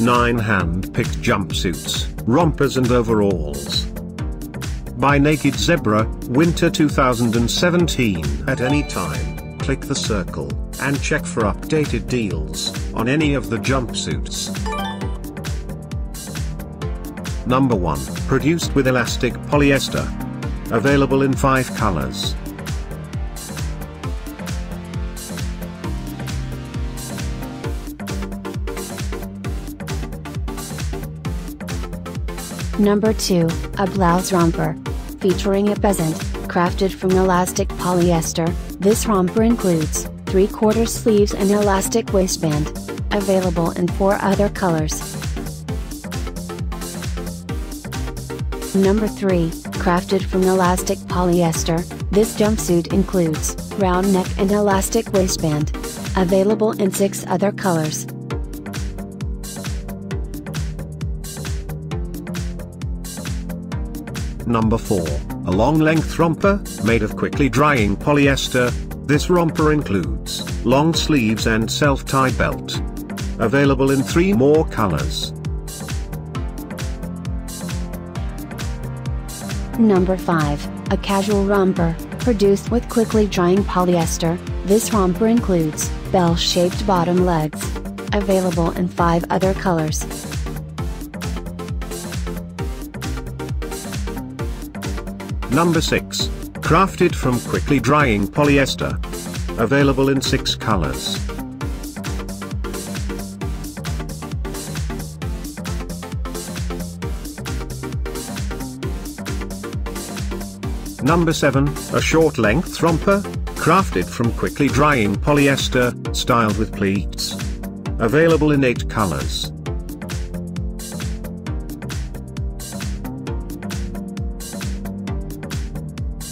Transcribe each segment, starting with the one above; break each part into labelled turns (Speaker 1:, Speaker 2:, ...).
Speaker 1: 9 hand-picked jumpsuits, rompers and overalls. By Naked Zebra, Winter 2017. At any time, click the circle, and check for updated deals, on any of the jumpsuits. Number 1, produced with elastic polyester. Available in 5 colors.
Speaker 2: Number 2, a blouse romper. Featuring a peasant, crafted from elastic polyester, this romper includes 3 quarter sleeves and elastic waistband. Available in 4 other colors. Number 3, crafted from elastic polyester, this jumpsuit includes round neck and elastic waistband. Available in 6 other colors.
Speaker 1: Number 4, a long-length romper, made of quickly drying polyester. This romper includes long sleeves and self-tie belt. Available in 3 more colors.
Speaker 2: Number 5, a casual romper, produced with quickly drying polyester. This romper includes bell-shaped bottom legs. Available in 5 other colors.
Speaker 1: Number 6. Crafted from quickly drying polyester. Available in 6 colors. Number 7. A short length romper. Crafted from quickly drying polyester, styled with pleats. Available in 8 colors.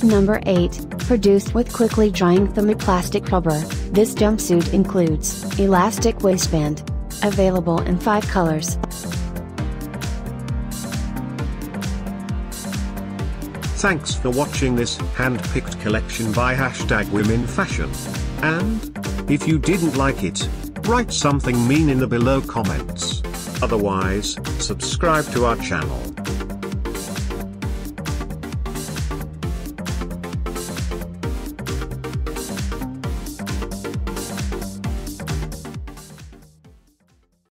Speaker 2: Number 8, produced with quickly drying thermoplastic rubber. This jumpsuit includes elastic waistband. Available in 5 colors.
Speaker 1: Thanks for watching this hand-picked collection by hashtag women fashion. And, if you didn't like it, write something mean in the below comments. Otherwise, subscribe to our channel.